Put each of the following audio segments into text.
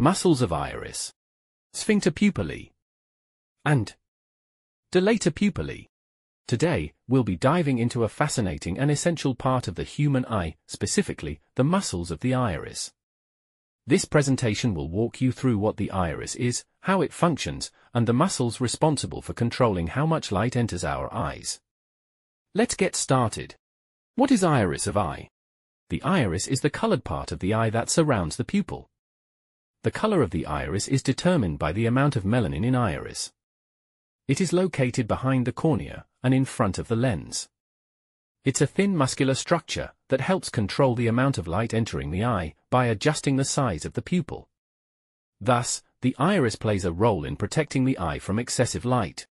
muscles of iris, sphincter pupillae, and dilator pupillae. Today, we'll be diving into a fascinating and essential part of the human eye, specifically, the muscles of the iris. This presentation will walk you through what the iris is, how it functions, and the muscles responsible for controlling how much light enters our eyes. Let's get started. What is iris of eye? The iris is the colored part of the eye that surrounds the pupil. The color of the iris is determined by the amount of melanin in iris. It is located behind the cornea and in front of the lens. It's a thin muscular structure that helps control the amount of light entering the eye by adjusting the size of the pupil. Thus, the iris plays a role in protecting the eye from excessive light.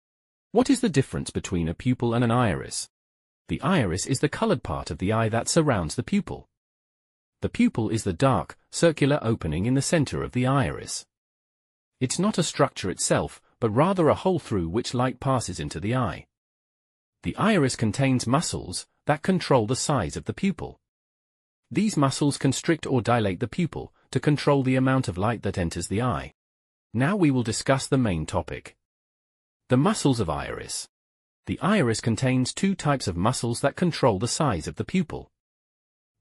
What is the difference between a pupil and an iris? The iris is the colored part of the eye that surrounds the pupil. The pupil is the dark, circular opening in the center of the iris. It's not a structure itself, but rather a hole through which light passes into the eye. The iris contains muscles that control the size of the pupil. These muscles constrict or dilate the pupil to control the amount of light that enters the eye. Now we will discuss the main topic. The muscles of iris. The iris contains two types of muscles that control the size of the pupil.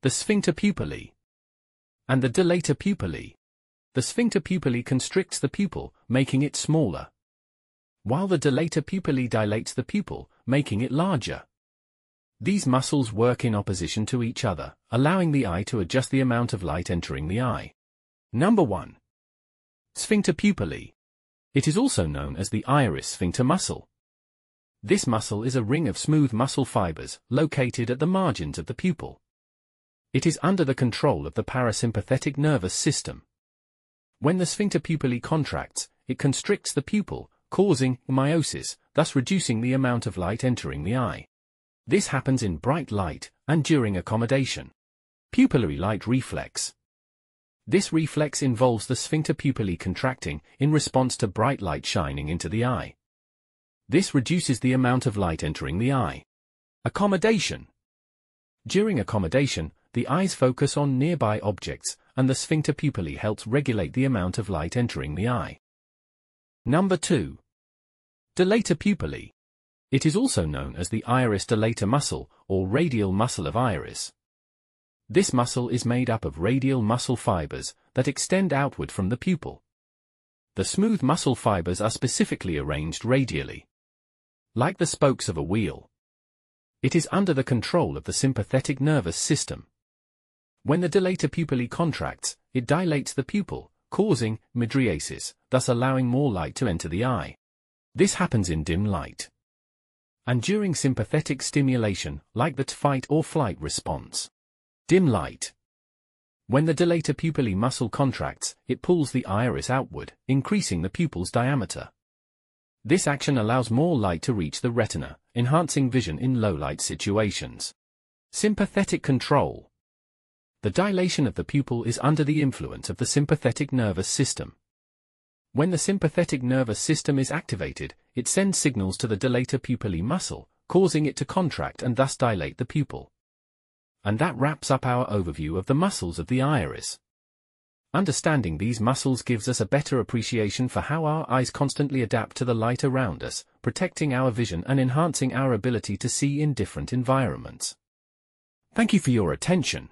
The sphincter pupillae and the dilator pupillae. The sphincter pupillae constricts the pupil, making it smaller, while the dilator pupillae dilates the pupil, making it larger. These muscles work in opposition to each other, allowing the eye to adjust the amount of light entering the eye. Number 1. Sphincter pupillae. It is also known as the iris sphincter muscle. This muscle is a ring of smooth muscle fibers located at the margins of the pupil. It is under the control of the parasympathetic nervous system. When the sphincter pupillae contracts, it constricts the pupil, causing miosis, thus reducing the amount of light entering the eye. This happens in bright light and during accommodation. Pupillary light reflex. This reflex involves the sphincter pupillae contracting in response to bright light shining into the eye. This reduces the amount of light entering the eye. Accommodation. During accommodation, the eyes focus on nearby objects, and the sphincter pupillae helps regulate the amount of light entering the eye. Number 2. Dilator pupillae. It is also known as the iris dilator muscle, or radial muscle of iris. This muscle is made up of radial muscle fibers that extend outward from the pupil. The smooth muscle fibers are specifically arranged radially like the spokes of a wheel. It is under the control of the sympathetic nervous system. When the dilator pupillae contracts, it dilates the pupil, causing mydriasis, thus allowing more light to enter the eye. This happens in dim light. And during sympathetic stimulation, like the fight or flight response. Dim light. When the dilator pupillae muscle contracts, it pulls the iris outward, increasing the pupil's diameter. This action allows more light to reach the retina, enhancing vision in low-light situations. Sympathetic control. The dilation of the pupil is under the influence of the sympathetic nervous system. When the sympathetic nervous system is activated, it sends signals to the dilator pupillae muscle, causing it to contract and thus dilate the pupil. And that wraps up our overview of the muscles of the iris. Understanding these muscles gives us a better appreciation for how our eyes constantly adapt to the light around us, protecting our vision and enhancing our ability to see in different environments. Thank you for your attention.